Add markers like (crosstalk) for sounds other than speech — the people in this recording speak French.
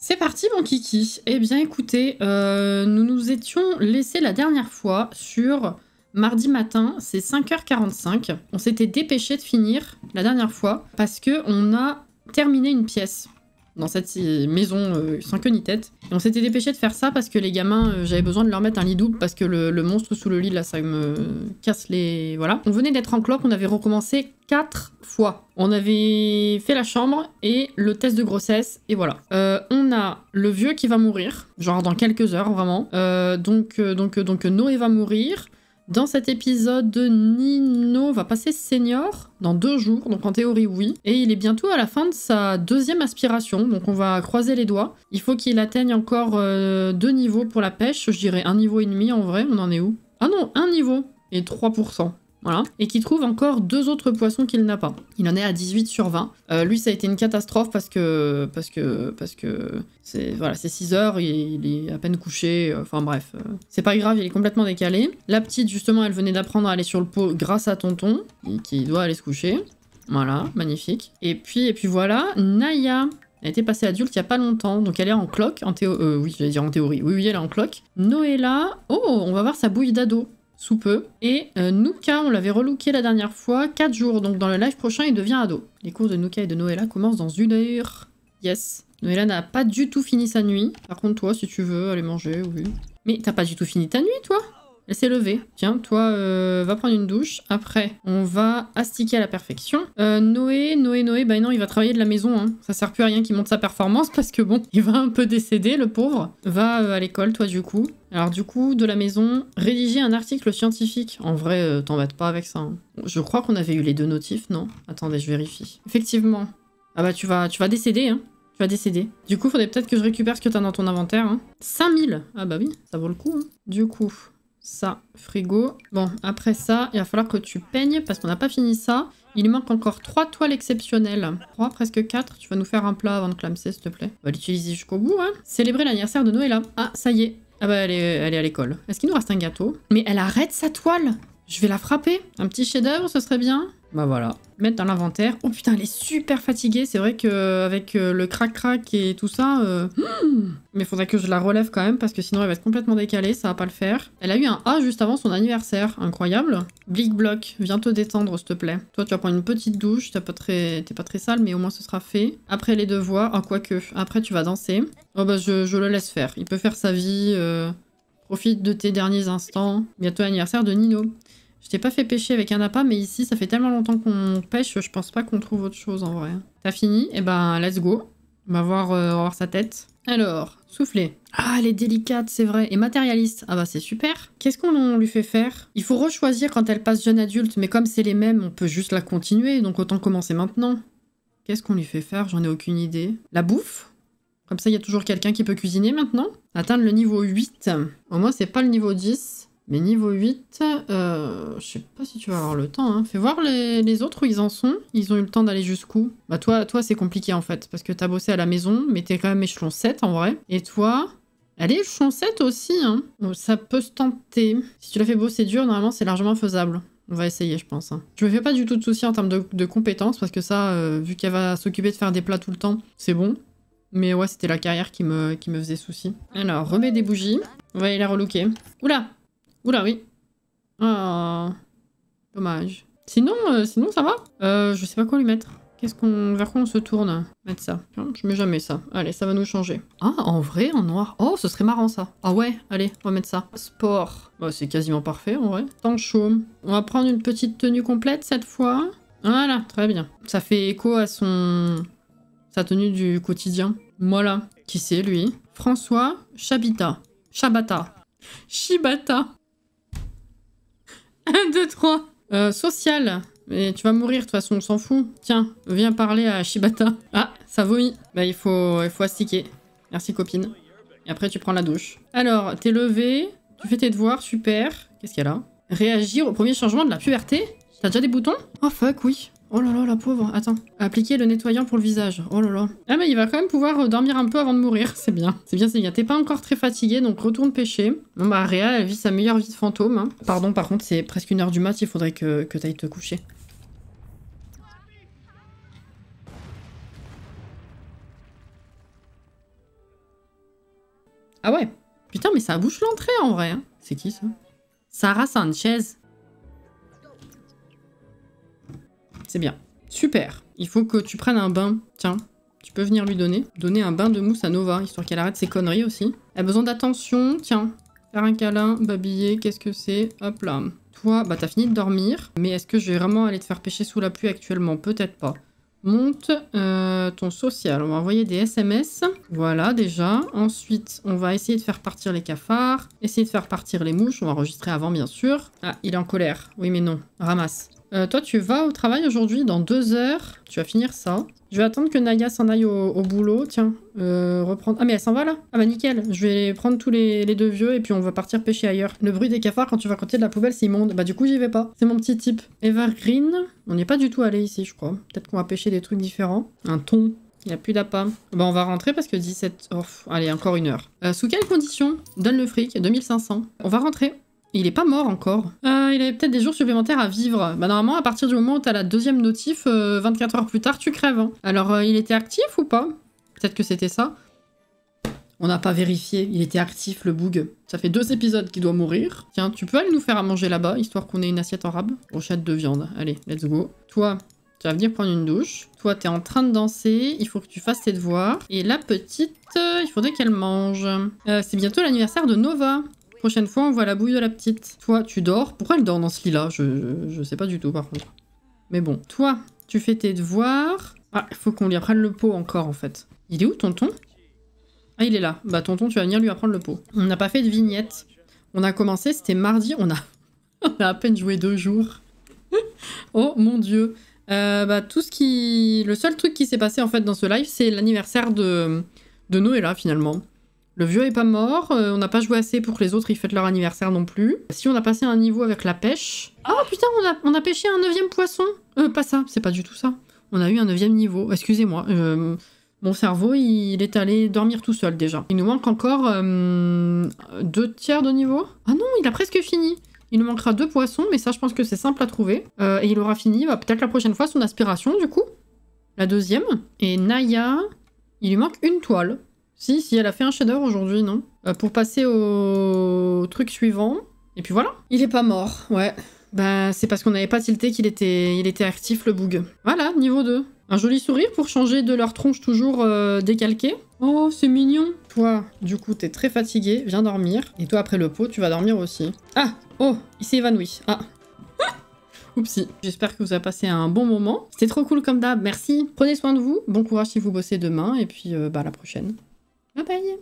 C'est parti mon kiki. Eh bien écoutez, euh, nous nous étions laissés la dernière fois sur mardi matin, c'est 5h45. On s'était dépêché de finir la dernière fois parce que on a terminé une pièce dans cette maison euh, sans queue ni tête. Et on s'était dépêché de faire ça parce que les gamins, euh, j'avais besoin de leur mettre un lit double parce que le, monstre sous le lit, là, ça me casse les... Voilà. On venait d'être en cloque, on avait recommencé quatre fois. On avait fait la chambre et le test de grossesse, et voilà. Euh, on a le vieux qui va mourir, genre dans quelques heures, vraiment. Donc, donc, donc, Noé va mourir. Dans cet épisode, Nino va passer senior dans deux jours, donc en théorie oui. Et il est bientôt à la fin de sa deuxième aspiration, donc on va croiser les doigts. Il faut qu'il atteigne encore euh, deux niveaux pour la pêche, je dirais un niveau et demi en vrai, on en est où? Ah non, un niveau et 3%. Voilà. Et qui trouve encore deux autres poissons qu'il n'a pas. Il en est à 18 sur 20. Euh, lui, ça a été une catastrophe parce que. Parce que. Parce que. C'est voilà, c'est 6 heures, il, il est à peine couché. euh, Enfin bref. euh, c'est pas grave, il est complètement décalé. La petite, justement, elle venait d'apprendre à aller sur le pot grâce à tonton, qui- doit aller se coucher. Voilà, magnifique. Et puis, et puis voilà, Naya. Elle été passée adulte il y a pas longtemps, donc elle est en cloque, en théo... euh, oui, dire en théorie. Oui, oui, elle est en cloque. Noëlla, oh, on va voir sa bouille d'ado sous peu. Et euh, Nuka, on l'avait relooké la dernière fois, 4 jours, donc dans le live prochain, il devient ado. Les cours de Nuka et de Noëlla commencent dans une heure. Yes. Noëlla n'a pas du tout fini sa nuit. Par contre, toi, si tu veux aller manger, oui. Mais t'as pas du tout fini ta nuit, toi? Elle s'est levée. Tiens, toi, euh, va prendre une douche. Après, on va astiquer à la perfection. Euh, Noé, Noé, Noé, bah non, il va travailler de la maison. Hein. Ça sert plus à rien qu'il monte sa performance parce que bon, il va un peu décéder, le pauvre. Va euh, à l'école, toi, du coup. Alors, du coup, de la maison, rédiger un article scientifique. En vrai, euh, pas avec ça. hein. Je crois qu'on avait eu les deux notifs, non? Attendez, je vérifie. Effectivement. Ah bah, tu vas, tu vas décéder, hein. Tu vas décéder. Du coup, faudrait peut-être que je récupère ce que t'as dans ton inventaire. Hein. 5000 Ah bah oui, ça vaut le coup. hein. Du coup, ça, frigo. Bon, après ça, il va falloir que tu peignes parce qu'on n'a pas fini ça. Il manque encore 3 toiles exceptionnelles. 3, presque 4. Tu vas nous faire un plat avant de clamser, s'il te plaît. On va l'utiliser jusqu'au bout, hein. Célébrer l'anniversaire de Noëlla. Ah, ça y est. Ah bah, elle est, elle est à l'école. Est-ce qu'il nous reste un gâteau? Mais elle arrête sa toile Je vais la frapper. Un petit chef-d'œuvre, ce serait bien. Bah voilà. Mettre dans l'inventaire. Oh putain, elle est super fatiguée. C'est vrai qu'avec le crac-crac et tout ça... euh. (gasps) Mais faudrait que je la relève quand même parce que sinon elle va être complètement décalée, ça va pas le faire. Elle a eu un A juste avant son anniversaire, incroyable. Blick Block, viens te détendre s'il te plaît. Toi tu vas prendre une petite douche, t'es pas très, sale mais au moins ce sera fait. Après les devoirs, ah quoique, après tu vas danser. Oh bah je, le laisse faire, il peut faire sa vie, euh, profite de tes derniers instants. Bientôt l'anniversaire de Nino. Je t'ai pas fait pêcher avec un appât, mais ici, ça fait tellement longtemps qu'on pêche, je pense pas qu'on trouve autre chose en vrai. T'as fini? Eh ben, let's go. On va voir, euh, sa tête. Alors, souffler. Ah, elle est délicate, c'est vrai. Et matérialiste. Ah bah c'est super. Qu'est-ce qu'on lui fait faire? Il faut rechoisir quand elle passe jeune adulte, mais comme c'est les mêmes, on peut juste la continuer, donc autant commencer maintenant. Qu'est-ce qu'on lui fait faire? J'en ai aucune idée. La bouffe? Comme ça, il y a toujours quelqu'un qui peut cuisiner maintenant? Atteindre le niveau 8. Au moins, c'est pas le niveau 10. Mais niveau 8, euh, je sais pas si tu vas avoir le temps. Hein. Fais voir les, autres où ils en sont. Ils ont eu le temps d'aller jusqu'où? Bah toi, toi c'est compliqué en fait, parce que t'as bossé à la maison, mais t'es quand même échelon 7 en vrai. Et toi, elle est échelon 7 aussi. Hein. Donc, ça peut se tenter. Si tu l'as fait bosser dur, normalement c'est largement faisable. On va essayer, je pense. hein. Je me fais pas du tout de soucis en termes de, de compétences, parce que ça, euh, vu qu'elle va s'occuper de faire des plats tout le temps, c'est bon. Mais ouais, c'était la carrière qui me, qui me faisait souci. Alors, remets des bougies. On va aller la relooker. Oula Oula, oui. Ah, dommage. Sinon, euh, sinon ça va euh, Je sais pas quoi lui mettre. Qu'est-ce qu'on, vers quoi on se tourne Mettre ça? Je mets jamais ça. Allez, ça va nous changer. Ah, en vrai, en noir. Oh, ce serait marrant ça. Ah ouais, allez, on va mettre ça. Sport. Bah, c'est quasiment parfait en vrai. Temps chaud. On va prendre une petite tenue complète cette fois. Voilà, très bien. Ça fait écho à son sa tenue du quotidien. Voilà. Qui c'est lui? François Chabita. Chabata. Shibata. 1, 2, 3. Euh, social. Mais tu vas mourir, de toute façon, on s'en fout. Tiens, viens parler à Shibata. Ah, ça vomit. Bah, il faut, il faut astiquer. Merci, copine. Et après, tu prends la douche. Alors, t'es levé, tu fais tes devoirs, super. Qu'est-ce qu'il y a là? Réagir au premier changement de la puberté? T'as déjà des boutons? Oh fuck, oui. Oh là là, la pauvre. Attends. Appliquer le nettoyant pour le visage. Oh là là. Ah mais il va quand même pouvoir euh, dormir un peu avant de mourir. (laughs) C'est bien. C'est bien, c'est bien. T'es pas encore très fatigué, donc retourne pêcher. Bon bah, Réa, elle vit sa meilleure vie de fantôme. Hein. Pardon, par contre, c'est presque une heure du mat. Il faudrait que, que t'ailles te coucher. Ah ouais Putain, mais ça bouche l'entrée en vrai. Hein. C'est qui ça? Sarah Sanchez. C'est bien. Super. Il faut que tu prennes un bain. Tiens, tu peux venir lui donner. Donner un bain de mousse à Nova, histoire qu'elle arrête ses conneries aussi. Elle a besoin d'attention. Tiens, faire un câlin, babiller, qu'est-ce que c'est? Hop là. Toi, bah t'as fini de dormir. Mais est-ce que je vais vraiment aller te faire pêcher sous la pluie actuellement? Peut-être pas. Monte euh, ton social. On va envoyer des SMS. Voilà, déjà. Ensuite, on va essayer de faire partir les cafards. Essayer de faire partir les mouches. On va enregistrer avant, bien sûr. Ah, il est en colère. Oui, mais non. Ramasse. Euh, toi, tu vas au travail aujourd'hui dans deux heures. Tu vas finir ça. Je vais attendre que Naya s'en aille au, boulot. Tiens, euh, reprendre. Ah, mais elle s'en va là Ah, bah nickel. Je vais prendre tous les, les deux vieux et puis on va partir pêcher ailleurs. Le bruit des cafards quand tu vas côté de la poubelle, c'est immonde. Bah, du coup, j'y vais pas. C'est mon petit type. Evergreen. On n'est pas du tout allé ici, je crois. Peut-être qu'on va pêcher des trucs différents. Un thon. Il n'y a plus d'appât. Bah, on va rentrer parce que 17. Oh, allez, encore une heure. Euh, sous quelles conditions? Donne le fric, 2500. On va rentrer. Il est pas mort encore. Euh, il avait peut-être des jours supplémentaires à vivre. Bah normalement, à partir du moment où t'as la deuxième notif, euh, 24 heures plus tard, tu crèves. hein. Alors, euh, il était actif ou pas? Peut-être que c'était ça. On n'a pas vérifié. Il était actif, le boug. Ça fait deux épisodes qu'il doit mourir. Tiens, tu peux aller nous faire à manger là-bas, histoire qu'on ait une assiette en rab? Brochette de viande. Allez, let's go. Toi, tu vas venir prendre une douche. Toi, t'es en train de danser. Il faut que tu fasses tes devoirs. Et la petite, euh, il faudrait qu'elle mange. Euh, c'est bientôt l'anniversaire de Nova. Prochaine fois, on voit la bouille de la petite. Toi, tu dors. Pourquoi elle dort dans ce lit-là? Je, je, sais pas du tout, par contre. Mais bon. Toi, tu fais tes devoirs. Ah, il faut qu'on lui apprenne le pot encore, en fait. Il est où, tonton? Ah, il est là. Bah, tonton, tu vas venir lui apprendre le pot. On n'a pas fait de vignette. On a commencé, c'était mardi. On a... (laughs) on a à peine joué deux jours. (laughs) oh, mon Dieu. Euh, bah, tout ce qui... Le seul truc qui s'est passé, en fait, dans ce live, c'est l'anniversaire de... de Noëlla, finalement. Le vieux est pas mort, euh, on n'a pas joué assez pour que les autres ils fêtent leur anniversaire non plus. Si on a passé un niveau avec la pêche. Oh putain, on a, on a pêché un neuvième poisson Euh, pas ça, c'est pas du tout ça. On a eu un neuvième niveau, excusez-moi. euh, mon cerveau, il est allé dormir tout seul déjà. Il nous manque encore euh, deux tiers de niveau. Ah non, il a presque fini. Il nous manquera deux poissons, mais ça, je pense que c'est simple à trouver. Euh, et il aura fini, bah, peut-être la prochaine fois, son aspiration, du coup. La deuxième. Et Naya, il lui manque une toile. Si, si, elle a fait un shader aujourd'hui, non Euh, Pour passer au truc suivant. Et puis voilà. Il est pas mort, ouais. Bah, c'est parce qu'on n'avait pas tilté qu'il était, il était actif, le boug. Voilà, niveau 2. Un joli sourire pour changer de leur tronche toujours euh, décalquée. Oh, c'est mignon. Toi, du coup, t'es très fatigué, viens dormir. Et toi, après le pot, tu vas dormir aussi. Ah Oh, il s'est évanoui. Ah (laughs) Oupsie. J'espère que vous avez passé un bon moment. C'était trop cool comme d'hab, merci. Prenez soin de vous. Bon courage si vous bossez demain. Et puis, euh, bah, à la prochaine. Bye bye